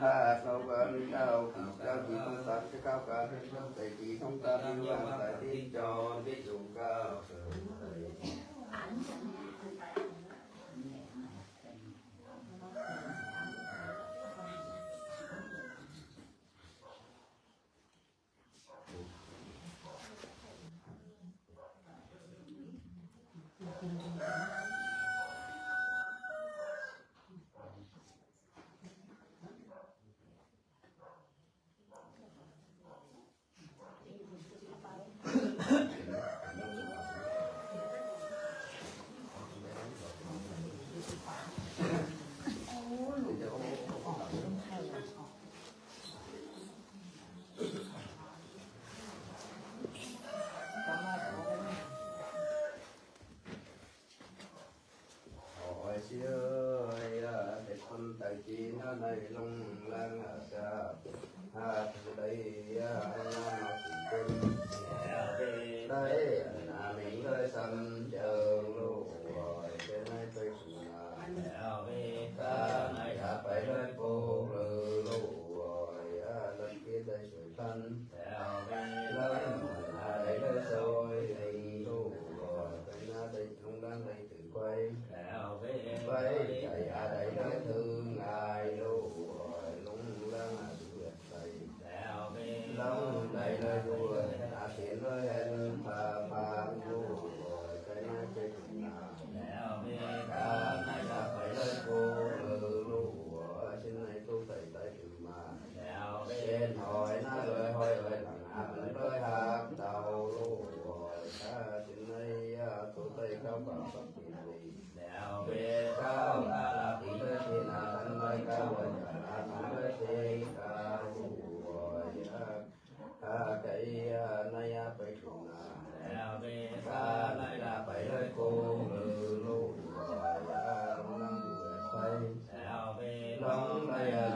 hạ sâu ca linh cao kỳ ca kỳ thông sát ca cao ca thân thông ta linh tại thiên tròn tiết dụng cao chơi à, để quân tài chiến này long lang ở cả hà đây là quân đây là mình ơi sân chờ lũ rồi cái này tôi cũng là ta à, đã phải lên cô lừ lũ rồi à, lần kia đây sửa thân theo về 哎呦！啊，谢了，哎，爸爸。I uh,